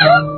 Thank you.